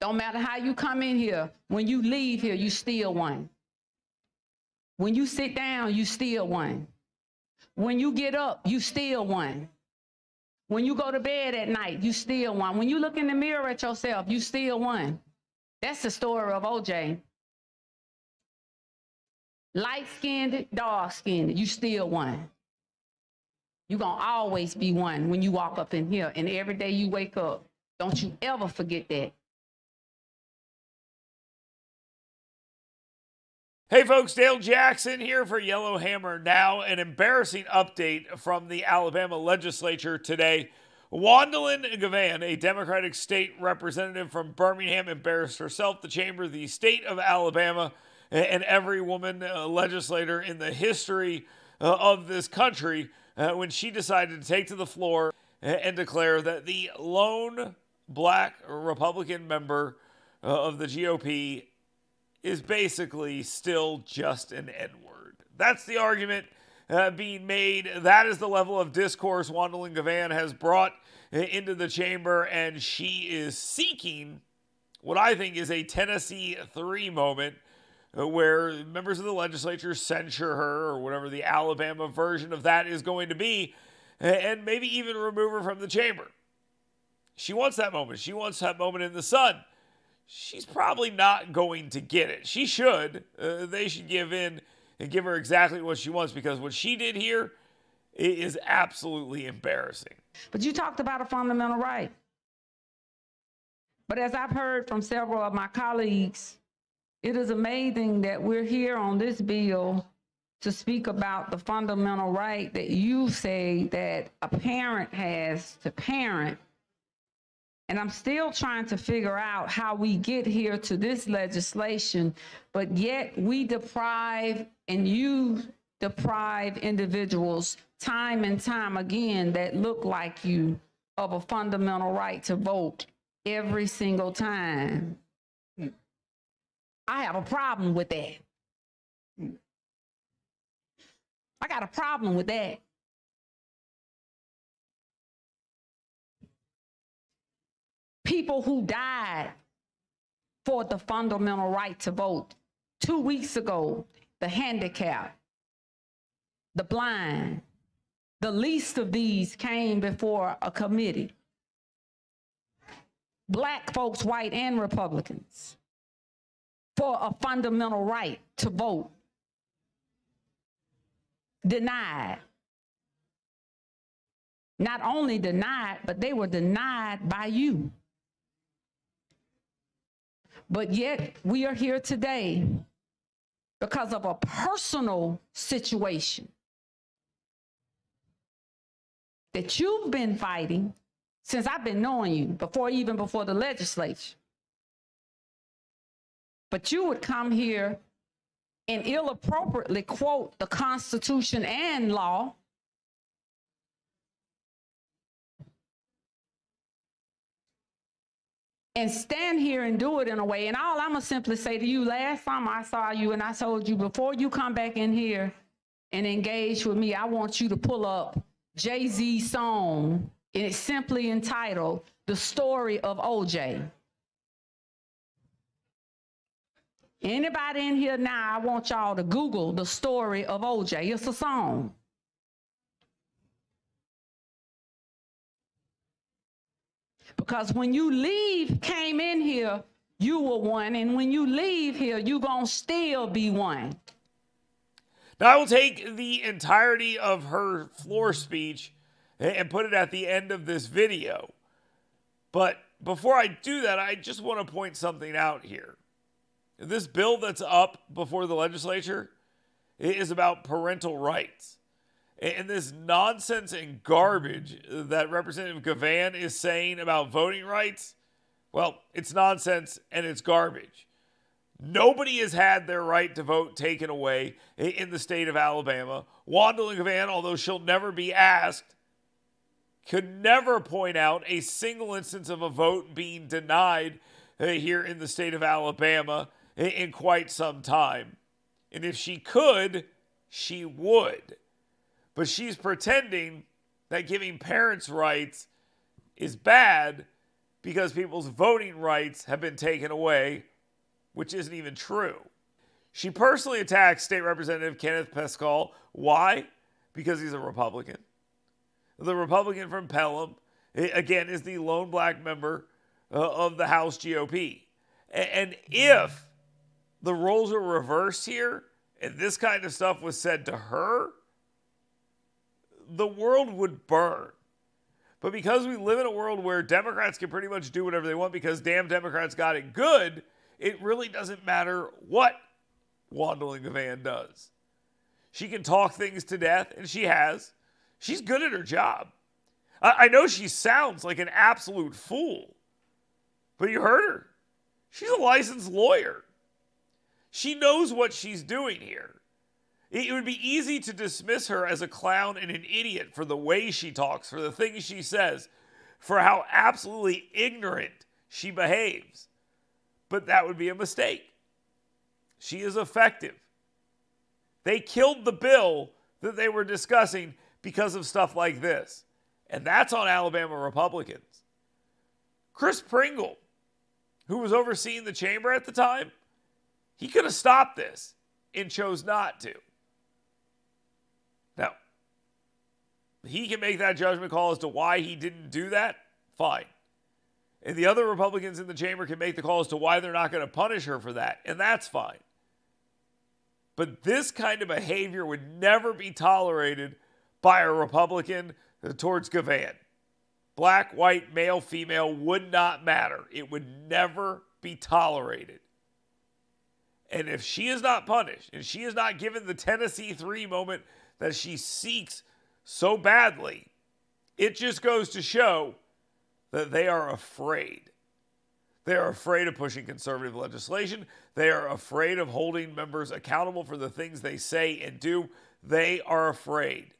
Don't matter how you come in here, when you leave here, you still one. When you sit down, you still one. When you get up, you still one. When you go to bed at night, you still one. When you look in the mirror at yourself, you still one. That's the story of OJ. Light skinned, dark skinned, you still one. You're going to always be one when you walk up in here. And every day you wake up, don't you ever forget that. Hey folks, Dale Jackson here for Yellowhammer Now. An embarrassing update from the Alabama legislature today. Juandalynn Givan, a Democratic state representative from Birmingham, embarrassed herself, the chamber, the state of Alabama, and every woman uh, legislator in the history uh, of this country uh, when she decided to take to the floor and declare that the lone black Republican member uh, of the GOP is basically still just an N word. That's the argument uh, being made. That is the level of discourse Juandalynn Givan has brought uh, into the chamber, and she is seeking what I think is a Tennessee 3 moment uh, where members of the legislature censure her or whatever the Alabama version of that is going to be, and maybe even remove her from the chamber. She wants that moment. She wants that moment in the sun she's probably not going to get it. She should. Uh, they should give in and give her exactly what she wants because what she did here is absolutely embarrassing. But you talked about a fundamental right. But as I've heard from several of my colleagues, it is amazing that we're here on this bill to speak about the fundamental right that you say that a parent has to parent and I'm still trying to figure out how we get here to this legislation, but yet we deprive and you deprive individuals time and time again that look like you of a fundamental right to vote every single time. I have a problem with that. I got a problem with that. People who died for the fundamental right to vote. Two weeks ago, the handicapped, the blind, the least of these came before a committee. Black folks, white and Republicans, for a fundamental right to vote. Denied. Not only denied, but they were denied by you. But yet we are here today because of a personal situation that you've been fighting since I've been knowing you, before even before the legislature. But you would come here and ill appropriately quote the Constitution and law and stand here and do it in a way. And all I'm to simply say to you, last time I saw you and I told you, before you come back in here and engage with me, I want you to pull up Jay-Z's song. And it's simply entitled, The Story of OJ. Anybody in here now, I want y'all to Google the story of OJ. It's a song. Because when you leave, came in here, you were one. And when you leave here, you're going to still be one. Now, I will take the entirety of her floor speech and put it at the end of this video. But before I do that, I just want to point something out here. This bill that's up before the legislature is about parental rights and this nonsense and garbage that Representative Givan is saying about voting rights, well, it's nonsense and it's garbage. Nobody has had their right to vote taken away in the state of Alabama. Juandalynn Givan, although she'll never be asked, could never point out a single instance of a vote being denied uh, here in the state of Alabama in quite some time. And if she could, she would. But she's pretending that giving parents rights is bad because people's voting rights have been taken away, which isn't even true. She personally attacked State Representative Kenneth Paschal. Why? Because he's a Republican. The Republican from Pelham, again, is the lone black member uh, of the House GOP. And if the roles are reversed here and this kind of stuff was said to her, the world would burn. But because we live in a world where Democrats can pretty much do whatever they want because damn Democrats got it good, it really doesn't matter what Juandalynn Givan does. She can talk things to death, and she has. She's good at her job. I, I know she sounds like an absolute fool, but you heard her. She's a licensed lawyer. She knows what she's doing here. It would be easy to dismiss her as a clown and an idiot for the way she talks, for the things she says, for how absolutely ignorant she behaves. But that would be a mistake. She is effective. They killed the bill that they were discussing because of stuff like this. And that's on Alabama Republicans. Chris Pringle, who was overseeing the chamber at the time, he could have stopped this and chose not to. Now, he can make that judgment call as to why he didn't do that. Fine. And the other Republicans in the chamber can make the call as to why they're not going to punish her for that. And that's fine. But this kind of behavior would never be tolerated by a Republican towards Givan. Black, white, male, female would not matter. It would never be tolerated. And if she is not punished and she is not given the Tennessee 3 moment that she seeks so badly, it just goes to show that they are afraid. They are afraid of pushing conservative legislation. They are afraid of holding members accountable for the things they say and do. They are afraid.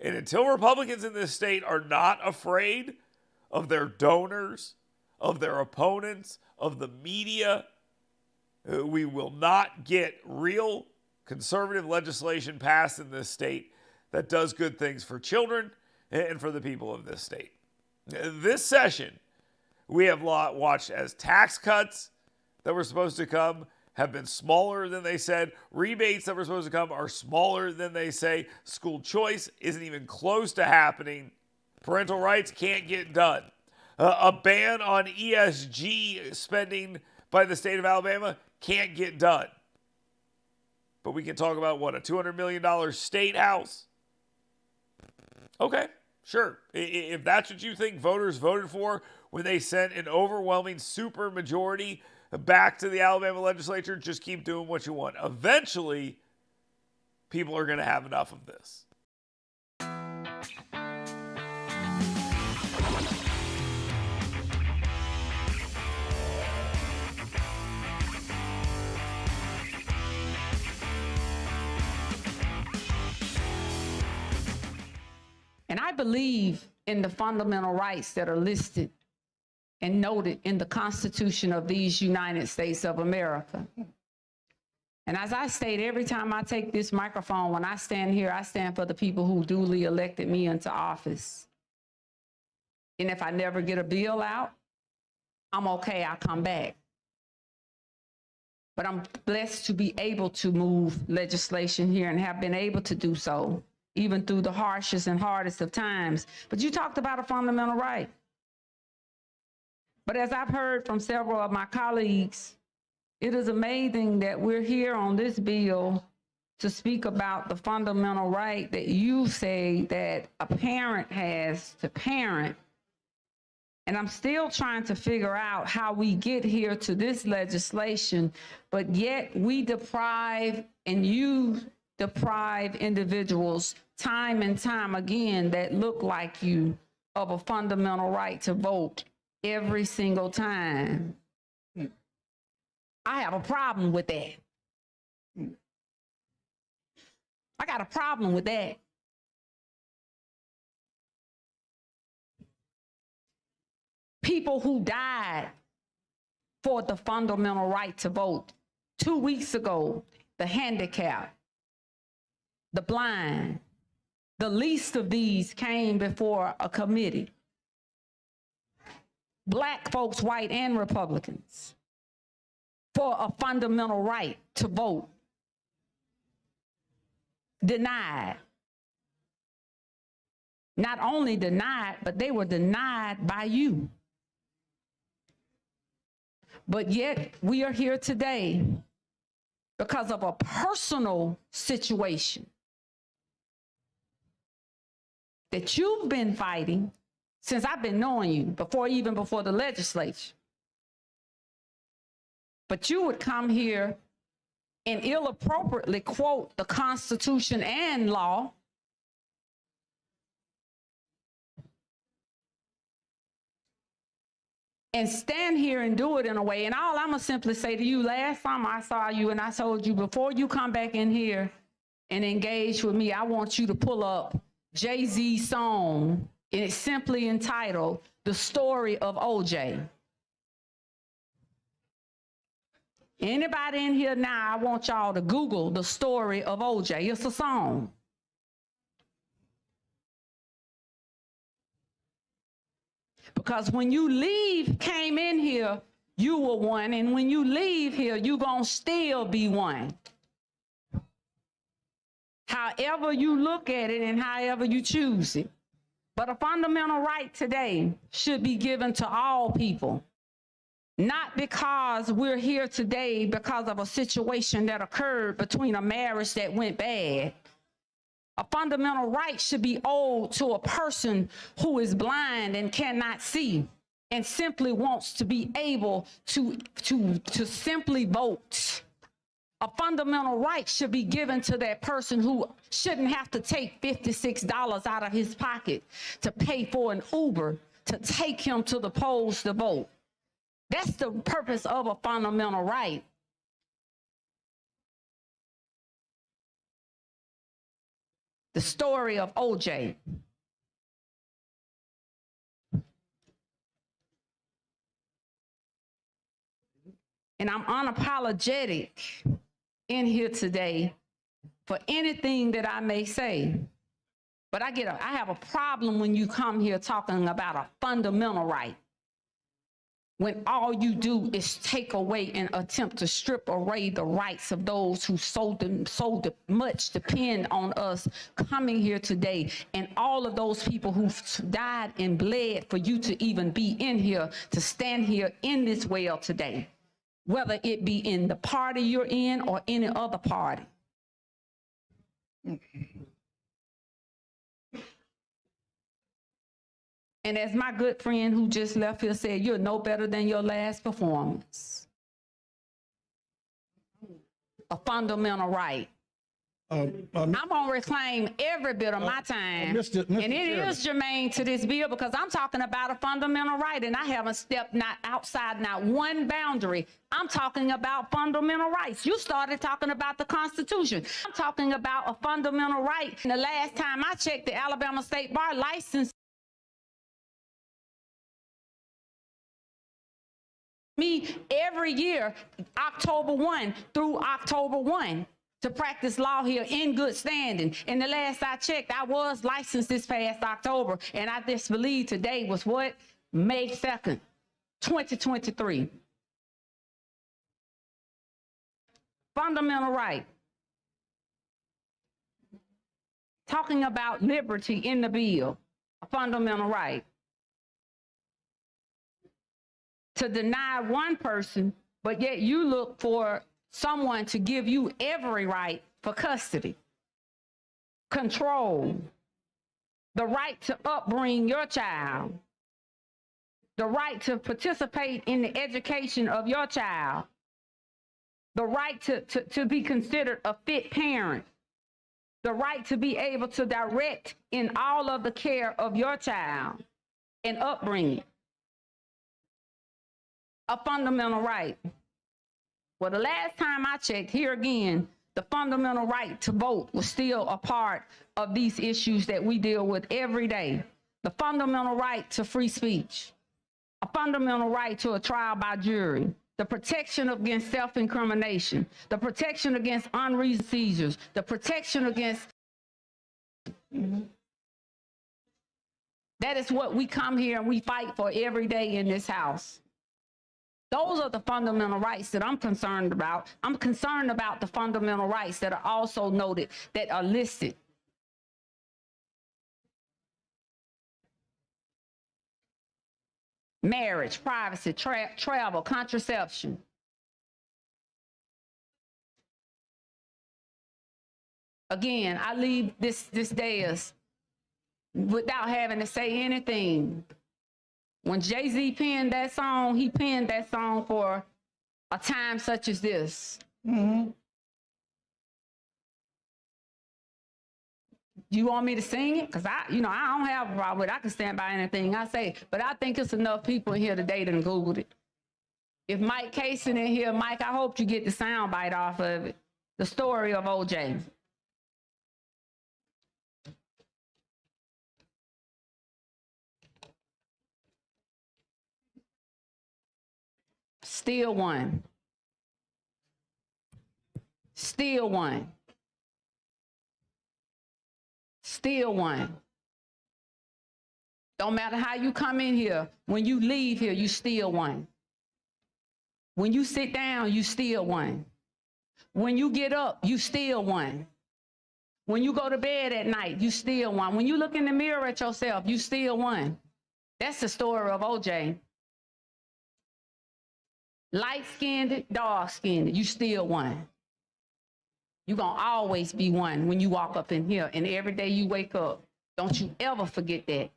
And until Republicans in this state are not afraid of their donors, of their opponents, of the media, uh, we will not get real conservative legislation passed in this state that does good things for children and for the people of this state. This session, we have watched as tax cuts that were supposed to come have been smaller than they said. Rebates that were supposed to come are smaller than they say. School choice isn't even close to happening. Parental rights can't get done. Uh, a ban on ESG spending by the state of Alabama can't get done. But we can talk about what a $200 million state house. Okay, sure. If that's what you think voters voted for when they sent an overwhelming super majority back to the Alabama legislature, just keep doing what you want. Eventually, people are going to have enough of this. And I believe in the fundamental rights that are listed and noted in the Constitution of these United States of America. And as I state every time I take this microphone, when I stand here, I stand for the people who duly elected me into office. And if I never get a bill out, I'm okay, I'll come back. But I'm blessed to be able to move legislation here and have been able to do so even through the harshest and hardest of times. But you talked about a fundamental right. But as I've heard from several of my colleagues, it is amazing that we're here on this bill to speak about the fundamental right that you say that a parent has to parent. And I'm still trying to figure out how we get here to this legislation, but yet we deprive and you deprive individuals time and time again that look like you of a fundamental right to vote every single time. I have a problem with that. I got a problem with that. People who died for the fundamental right to vote. Two weeks ago, the handicapped, the blind, the least of these came before a committee. black folks, white and Republicans, for a fundamental right to vote. Denied. Not only denied, but they were denied by you. But yet we are here today because of a personal situation that you've been fighting since I've been knowing you, before even before the legislature. But you would come here and ill appropriately quote the Constitution and law. And stand here and do it in a way. And all I'm gonna simply say to you, last time I saw you and I told you before you come back in here and engage with me, I want you to pull up Jay Z's song, and it's simply entitled The Story of OJ. Anybody in here now, I want y'all to Google the story of OJ. It's a song. Because when you leave, came in here, you were one, and when you leave here, you're gonna still be one. However you look at it and however you choose it. But a fundamental right today should be given to all people. Not because we're here today because of a situation that occurred between a marriage that went bad. A fundamental right should be owed to a person who is blind and cannot see and simply wants to be able to, to, to simply vote. A fundamental right should be given to that person who shouldn't have to take $56 out of his pocket to pay for an Uber to take him to the polls to vote. That's the purpose of a fundamental right. The story of OJ. And I'm unapologetic in here today for anything that I may say. But I get a, I have a problem when you come here talking about a fundamental right. When all you do is take away and attempt to strip away the rights of those who so, so de- much depend on us coming here today, and all of those people who died and bled for you to even be in here, to stand here in this well today whether it be in the party you're in or any other party. And as my good friend who just left here said, you're no better than your last performance. A fundamental right. Uh, uh, I'm gonna reclaim every bit of my time. Mr. Mr. And it Chairman. is germane to this bill because I'm talking about a fundamental right and I haven't stepped not outside not one boundary. I'm talking about fundamental rights. You started talking about the Constitution. I'm talking about a fundamental right. And the last time I checked, the Alabama State Bar license me every year, October 1 through October 1 to practice law here in good standing. And the last I checked, I was licensed this past October, and I just believe today was what? May 2nd, 2023. Fundamental right. Talking about liberty in the bill, a fundamental right. To deny one person, but yet you look for someone to give you every right for custody, control, the right to upbring your child, the right to participate in the education of your child, the right to, to, to be considered a fit parent, the right to be able to direct in all of the care of your child and upbringing. A fundamental right. Well, the last time I checked, here again, the fundamental right to vote was still a part of these issues that we deal with every day. The fundamental right to free speech, a fundamental right to a trial by jury, the protection against self-incrimination, the protection against unreasonable seizures, the protection against That is what we come here and we fight for every day in this house. Those are the fundamental rights that I'm concerned about. I'm concerned about the fundamental rights that are also noted, that are listed. Marriage, privacy, tra- travel, contraception. Again, I leave this, this dais without having to say anything. When Jay Z penned that song, he penned that song for a time such as this. Mm-hmm. You want me to sing it? Cause I, you know, I don't have a problem with. It. I can stand by anything I say. But I think it's enough people in here today that googled it. If Mike Casey in here, Mike, I hope you get the sound bite off of it. The story of OJ. Still one. Still one. Still one. Don't matter how you come in here, when you leave here, you still one. When you sit down, you still one. When you get up, you still one. When you go to bed at night, you still one. When you look in the mirror at yourself, you still one. That's the story of OJ. Light skinned, dark skinned, you still one. You're going to always be one when you walk up in here. And every day you wake up, don't you ever forget that.